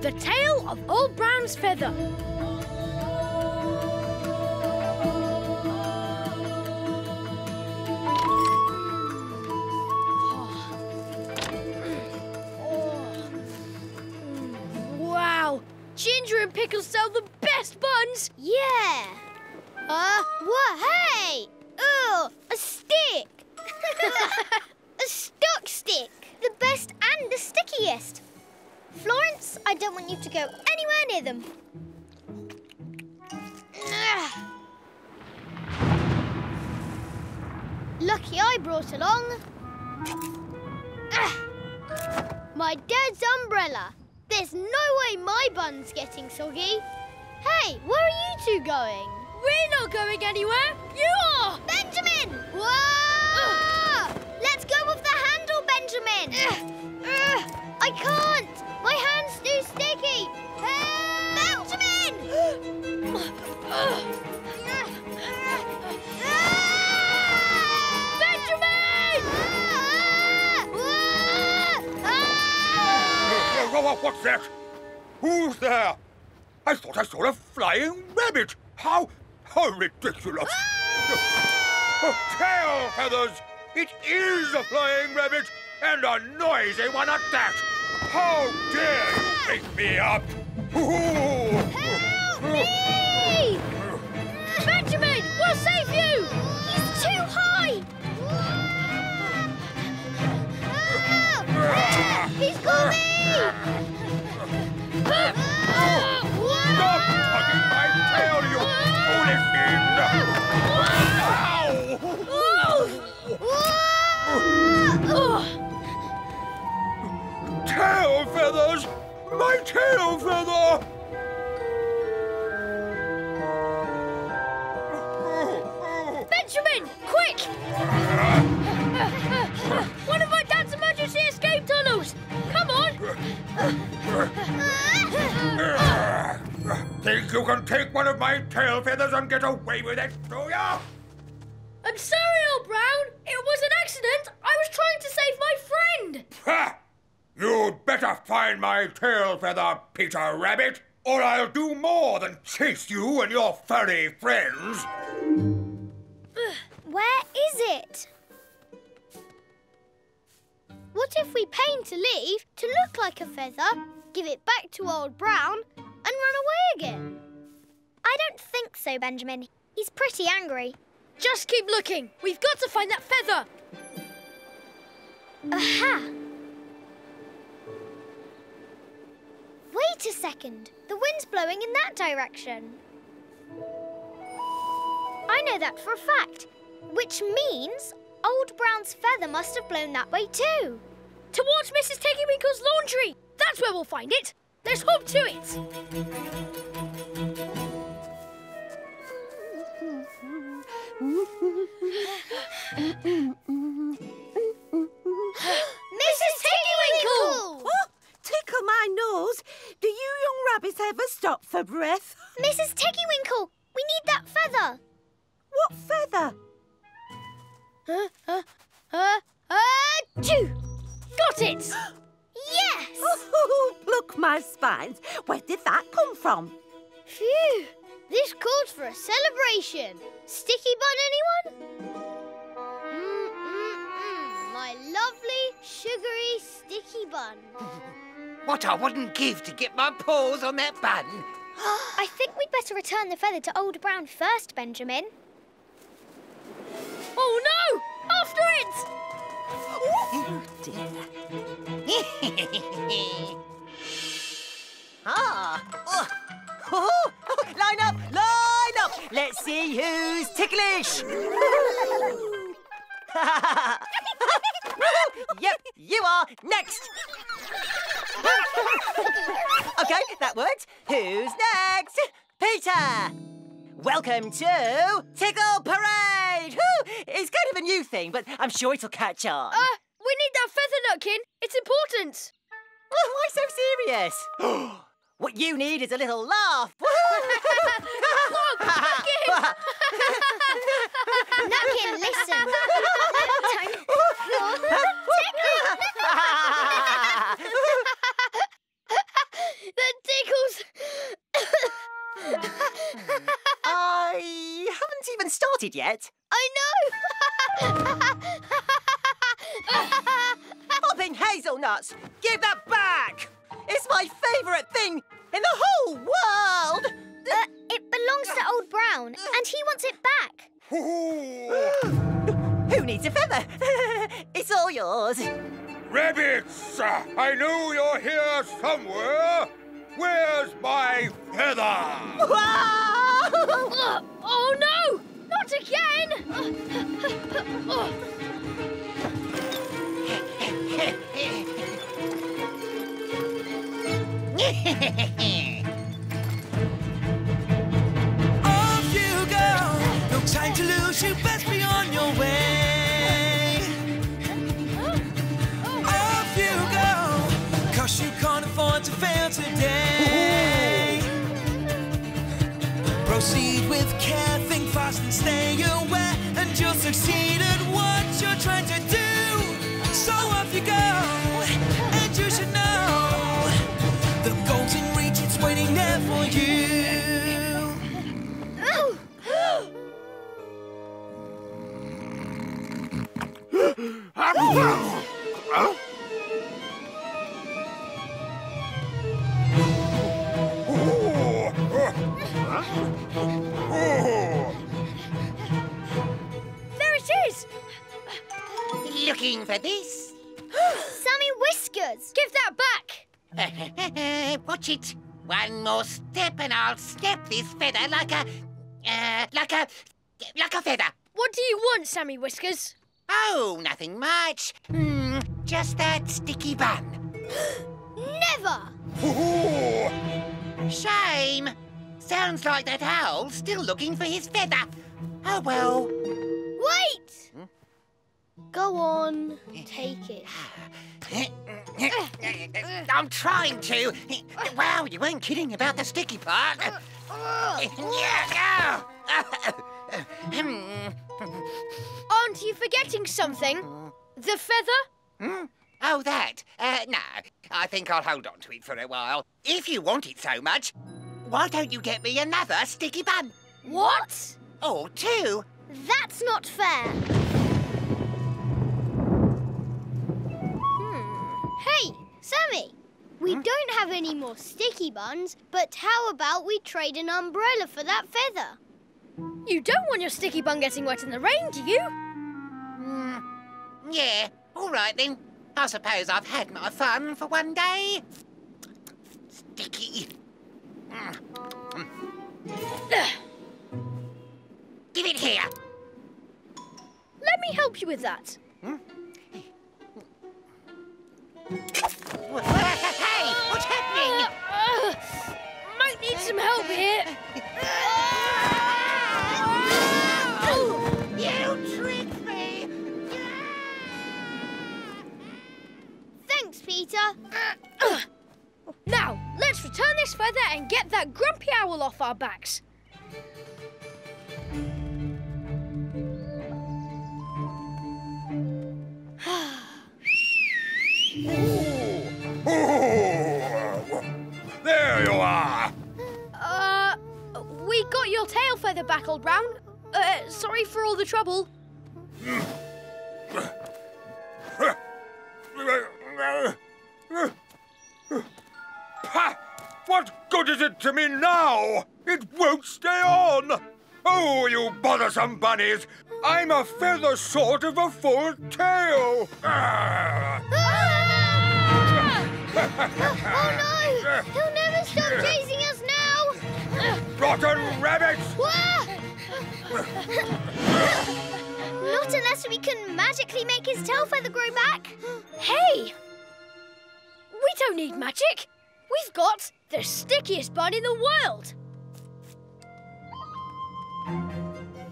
The Tale of Old Brown's Feather. Wow! Ginger and Pickles sell the best buns! Yeah. Uh, what? Hey! Ugh, a stick! a stuck stick! The best and the stickiest. Florence, I don't want you to go anywhere near them. Ugh. Lucky I brought along Ugh. my dad's umbrella. There's no way my bun's getting soggy. Hey, where are you two going? We're not going anywhere! You are! Benjamin! Whoa! Let's go with the handle, Benjamin! Ugh. Ugh. I can't! My hand's too sticky! Benjamin! Benjamin! Wha- What's that? Who's there? I thought I saw a flying rabbit. How, how ridiculous! Oh, Tail feathers! It is a flying rabbit, and a noisy one at that! How dare you wake me up? Help me! Benjamin! We'll save you! He's too high! He's got me! Stop tugging my tail, you foolish fiend! Ow! Tail feathers! My tail feather! Benjamin! Quick! One of my dad's emergency escape tunnels! Come on! Think you can take one of my tail feathers and get away with it, do ya? I'm sorry, old Brown! It was an accident! I was trying to save my friend! Ha! You'd better find my tail feather, Peter Rabbit, or I'll do more than chase you and your furry friends. Where is it? What if we paint a leaf to look like a feather, give it back to Old Brown, and run away again? I don't think so, Benjamin. He's pretty angry. Just keep looking! We've got to find that feather! Aha! Wait a second. The wind's blowing in that direction. I know that for a fact, which means Old Brown's feather must have blown that way too. Towards Mrs. Tiggywinkle's laundry! That's where we'll find it! Let's hope to it! Mrs. Tiggywinkle! Oh, tickle Do you young rabbits ever stop for breath? Mrs. Tiggywinkle, we need that feather. What feather? Uh, uh, uh, uh, two! Got it! Yes! Oh, look, my spines. Where did that come from? Phew! This calls for a celebration. Sticky bun, anyone? Mm, mm, mm. My lovely, sugary, sticky bun. What I wouldn't give to get my paws on that bun. I think we'd better return the feather to Old Brown first, Benjamin. Oh no! After it! Oh, dear. ah. Oh. Oh, oh, line up, line up. Let's see who's ticklish. yep, you are next. okay, that worked. Who's next? Peter. Welcome to Tickle Parade. Woo! It's kind of a new thing, but I'm sure it'll catch on. Uh, we need that feather, Nutkin. It's important. Oh, why so serious? what you need is a little laugh. Look, Nutkin! Nutkin, sorted yet. I know! Hopping hazelnuts! Give that back! It's my favourite thing in the whole world! Uh, it belongs to Old Brown, and he wants it back. Who needs a feather? it's all yours. Rabbits! I know you're here somewhere. Where's my feather? Wow! Again! you'll succeed at what you're trying to do. So off you go. And you should know. The goal's in reach. It's waiting there for you. It. One more step and I'll snap this feather like a... Uh, like a... like a feather. What do you want, Sammy Whiskers? Oh, nothing much. Hmm, just that sticky bun. Never! Shame. Sounds like that owl's still looking for his feather. Oh, well. Wait! Go on, take it. I'm trying to. Wow, you weren't kidding about the sticky part. Yeah. Aren't you forgetting something? The feather? Hmm? Oh, that? Uh, no, I think I'll hold on to it for a while. If you want it so much, why don't you get me another sticky bun? What? Or two? That's not fair. Sammy. We don't have any more sticky buns, but how about we trade an umbrella for that feather? You don't want your sticky bun getting wet in the rain, do you? Hmm. Yeah, all right then. I suppose I've had my fun for one day. Sticky. Mm. Mm. Give it here. Let me help you with that. Wha- Hey, what's happening? Uh, might need some help here. You tricked me! Thanks, Peter. Now, let's return this feather and get that grumpy owl off our backs. Feather back, Old Brown. Uh, sorry for all the trouble. What good is it to me now? It won't stay on. Oh, you bothersome bunnies! I'm a feather short of a full tail. Ah. oh no! He'll never stop chasing! Rotten rabbits! Not unless we can magically make his tail feather grow back. Hey! We don't need magic. We've got the stickiest bun in the world.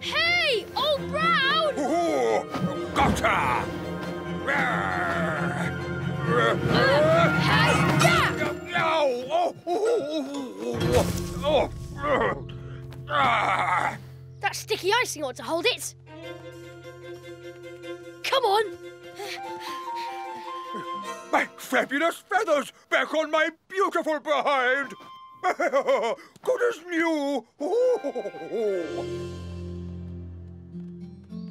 Hey, Old Brown! Ooh, gotcha! Ah. Hey, Oh, oh, oh, oh. Ah. That sticky icing ought to hold it. Come on. My fabulous feathers back on my beautiful behind! Good as new!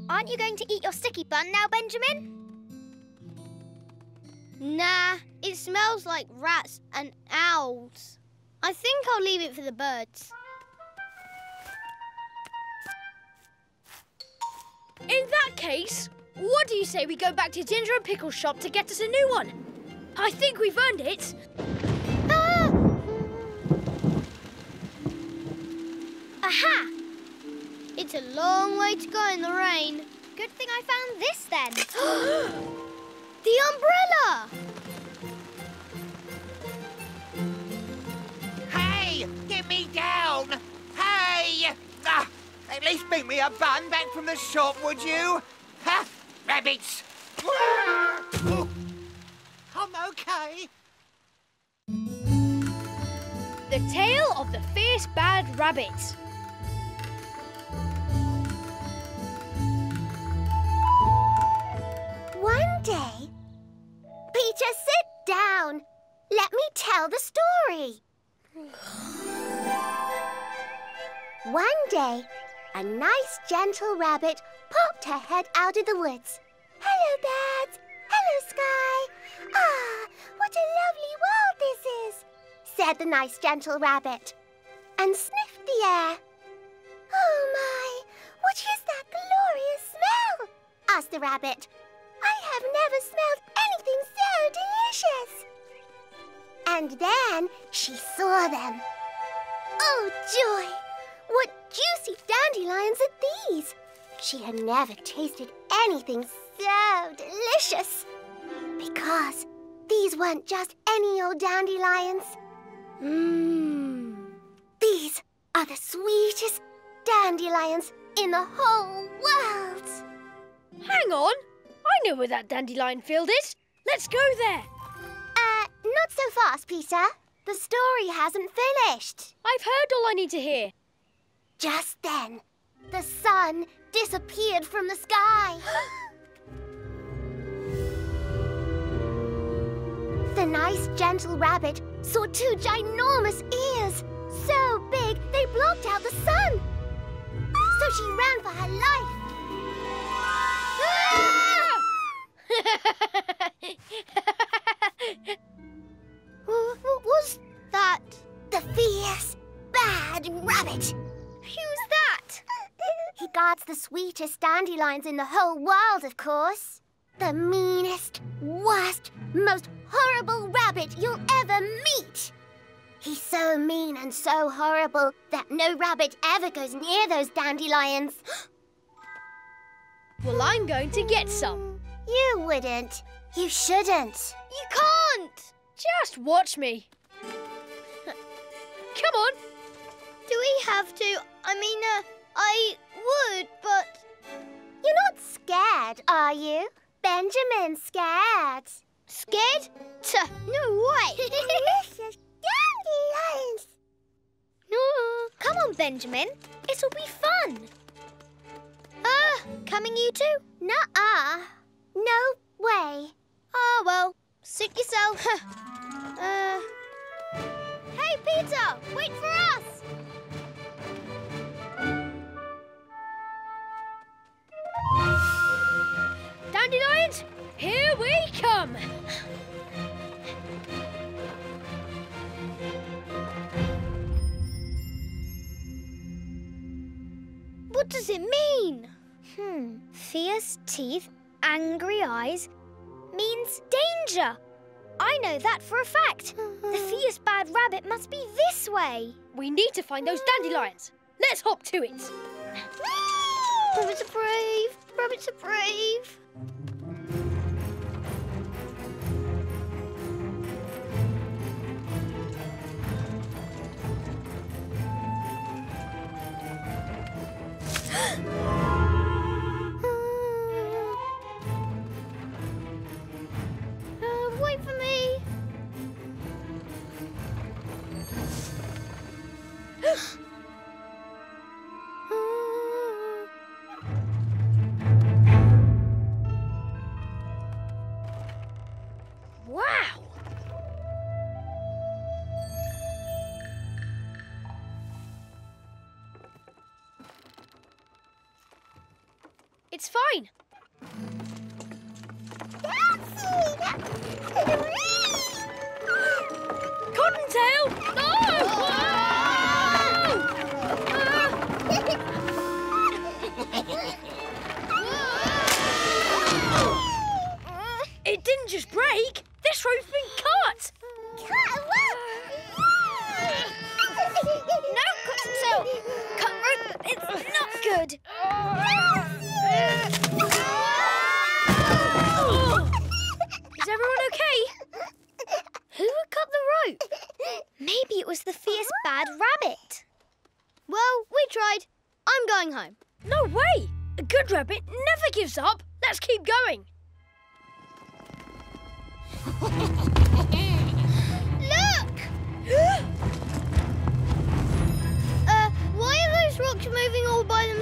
Aren't you going to eat your sticky bun now, Benjamin? Nah, it smells like rats and owls. I think I'll leave it for the birds. In that case, what do you say we go back to Ginger and Pickle's shop to get us a new one? I think we've earned it. Ah! Aha! It's a long way to go in the rain. Good thing I found this then. the umbrella! Hey, get me down! Hey! Ah, at least bring me a bun back from the shop, would you? Ha! Rabbits! I'm okay. The Tale of the Fierce Bad Rabbit. Tell the story. One day, a nice, gentle rabbit popped her head out of the woods. Hello, birds. Hello, sky. Ah, what a lovely world this is, said the nice, gentle rabbit, and sniffed the air. Oh, my, what is that glorious smell? asked the rabbit. I have never smelled anything so delicious. And then she saw them. Oh, joy! What juicy dandelions are these? She had never tasted anything so delicious. Because these weren't just any old dandelions. Mmm. These are the sweetest dandelions in the whole world. Hang on. I know where that dandelion field is. Let's go there. Not so fast, Peter. The story hasn't finished. I've heard all I need to hear. Just then, the sun disappeared from the sky. the nice, gentle rabbit saw two ginormous ears. So big, they blocked out the sun. So she ran for her life. guards the sweetest dandelions in the whole world, of course. The meanest, worst, most horrible rabbit you'll ever meet. He's so mean and so horrible that no rabbit ever goes near those dandelions. Well, I'm going to get some. You wouldn't. You shouldn't. You can't. Just watch me. Come on. Do we have to? I mean, uh, I would, but. You're not scared, are you? Benjamin's scared. Scared? Tuh, no way. Delicious dandelions. No. Come on, Benjamin. It'll be fun. Ah, coming you two? Nuh-uh. No way. Oh, well, suit yourself. uh... Hey, Peter, wait for us. Dandelions, here we come. What does it mean? Hmm. Fierce teeth, angry eyes means danger. I know that for a fact. the fierce bad rabbit must be this way. We need to find those dandelions. Let's hop to it. Rabbits are brave. Rabbits are brave. Thank you. It's fine. Cottontail! No!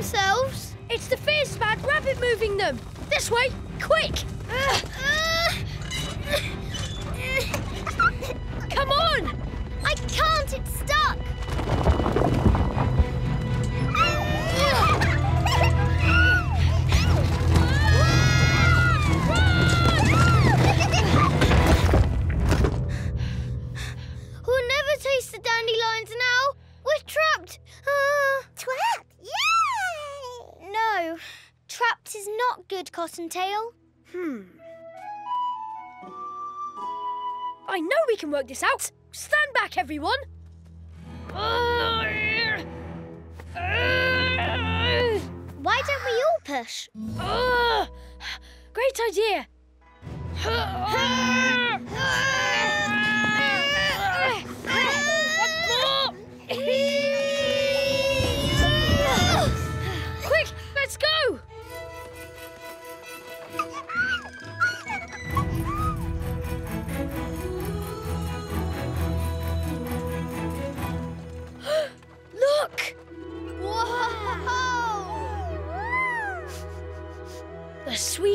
Themselves? It's the fierce bad rabbit moving them. This way, quick! Come on! I can't, it's stuck. Cottontail. Hmm. I know we can work this out. Stand back, everyone. Why don't we all push? Great idea.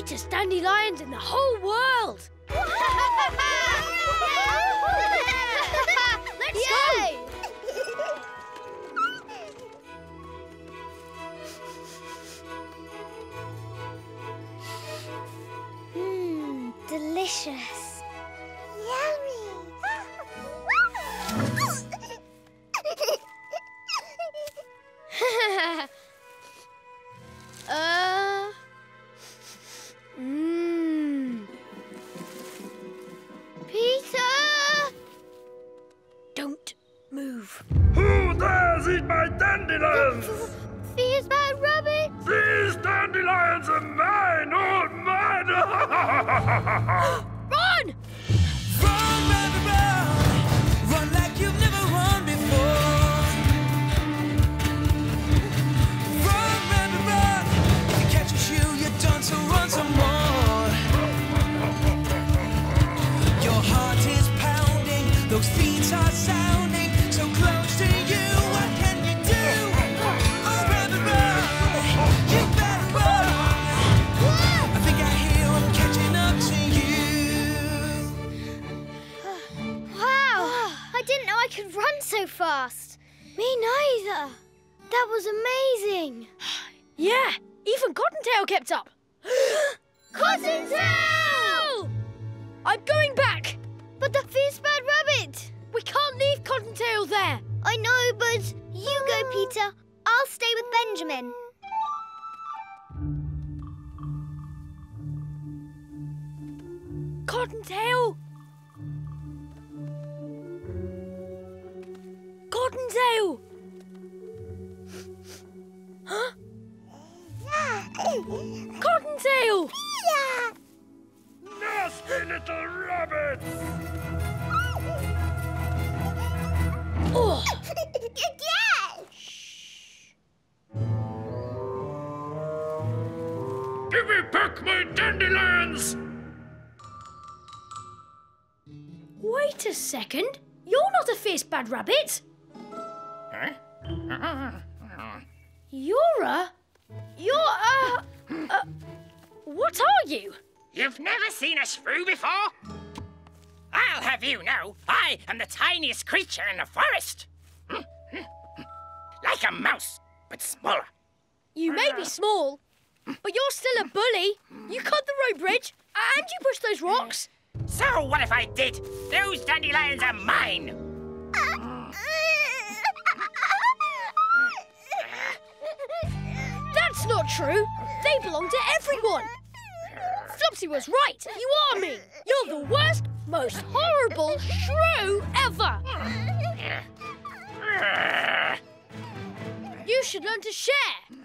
sweetest dandelions in the whole world. Ha ha ha ha ha ha! So fast. Me neither. That was amazing. Yeah, even Cottontail kept up. Cottontail! I'm going back. But the fierce bad rabbit! We can't leave Cottontail there. I know, but you go, Peter. I'll stay with Benjamin. Cottontail. Cottontail. Huh? Cottontail. Nasty little rabbits! Oh, Give me back my dandelions! wait a second. You're not a fierce bad rabbit. You're a. You're a. a what are you? You've never seen a shrew before? I'll have you know, I am the tiniest creature in the forest. like a mouse, but smaller. You may be small, But you're still a bully. You cut the road bridge and you pushed those rocks. So what if I did? Those dandelions are mine. True. They belong to everyone. Flopsy was right. You are me. You're the worst, most horrible shrew ever. You should learn to share. Yeah,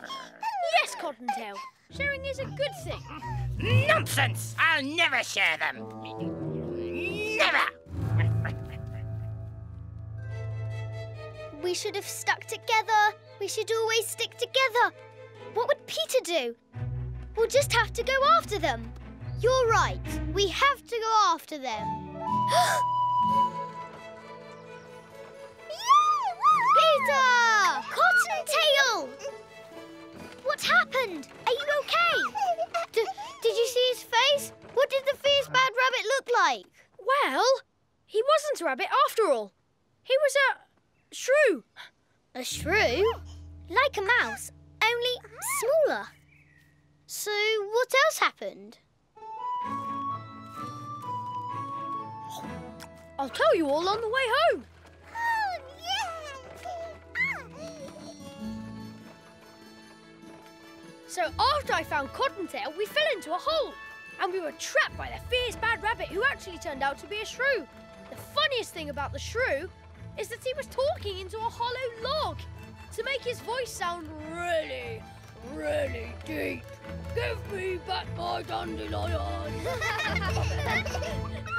yeah. Yes, Cottontail. Sharing is a good thing. Nonsense! I'll never share them. Never! We should have stuck together. We should always stick together. What would Peter do? We'll just have to go after them. You're right. We have to go after them. Peter! Cottontail! What happened? Are you okay? D- did you see his face? What did the fierce bad rabbit look like? Well, he wasn't a rabbit after all. He was a shrew. A shrew? Like a mouse, only smaller. So, what else happened? I'll tell you all on the way home. Oh, so after I found Cottontail, we fell into a hole. And we were trapped by the fierce bad rabbit who actually turned out to be a shrew. The funniest thing about the shrew is that he was talking into a hollow log to make his voice sound really, really deep. Give me back my dandelion.